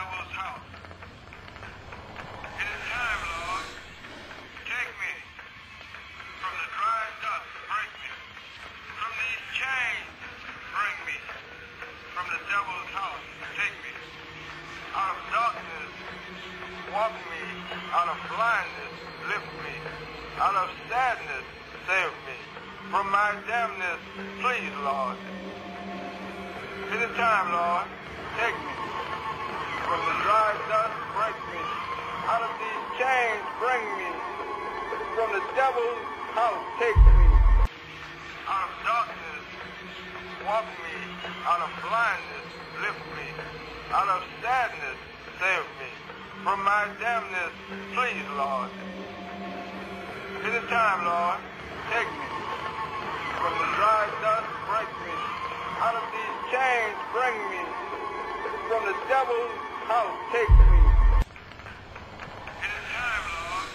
Pharaoh's house. It is time, Lord. Take me. From the dry dust, break me. From these chains, bring me. From the devil's house, take me. Out of darkness, walk me. Out of blindness, lift me. Out of sadness, save me. From my damnness, please, Lord. It is time, Lord. Take me. From the dry dust, break me. Out of these chains, bring me. From the devil's house, take me. Out of darkness, walk me. Out of blindness, lift me. Out of sadness, save me. From my damnness, please, Lord. Is time, Lord. Take me. From the dry dust, break me. Out of these chains, bring me. From the devil's house, take me. It is time, Lord.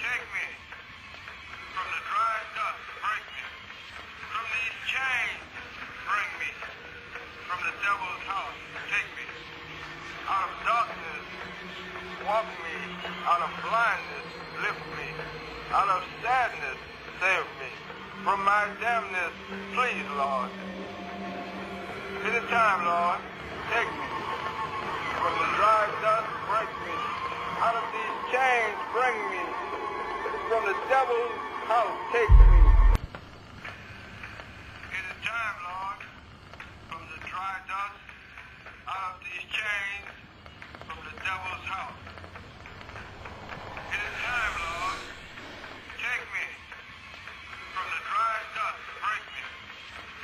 Take me. From the dry dust, break me. From these chains, bring me. From the devil's house, take me. Out of darkness, walk me. Out of blindness, lift me. Out of sadness, save me. From my damnness, please, Lord. It is time, Lord. Take me. From the dry dust, break me. Out of these chains, bring me. From the devil's house, take me. It is time, Lord. From the dry dust, out of these chains, from the devil's house. It is time, Lord. Take me. From the dry dust, break me.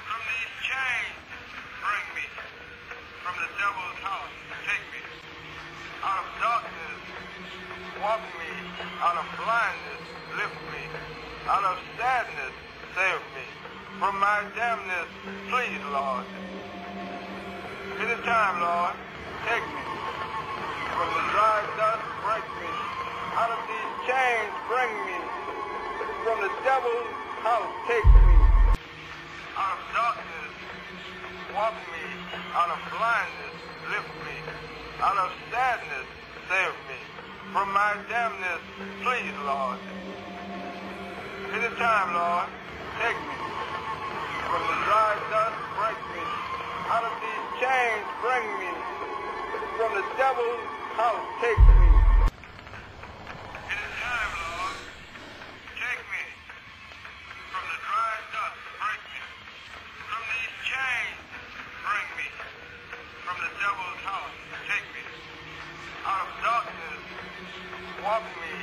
From these chains, bring me. From the devil's house, take me. Out of darkness, walk me. Out of blindness, lift me. Out of sadness, save me. From my damnness, please, Lord. It is time, Lord. Take me. From the dry dust, break me. Out of these chains, bring me. From the devil's house, take me. Out of blindness, lift me. Out of sadness, save me. From my damnness, please, Lord. Is time, Lord. Take me. From the dry dust, break me. Out of these chains, bring me. From the devil's house, take me. The devil's take me. Out of darkness, walk me.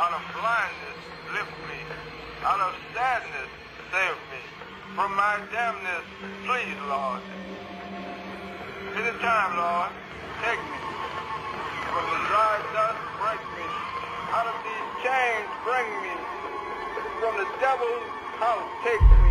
Out of blindness, lift me. Out of sadness, save me. From my damnness, please, Lord. It is time, Lord. Take me. From the dry dust, break me. Out of these chains, bring me. From the devil's house, take me.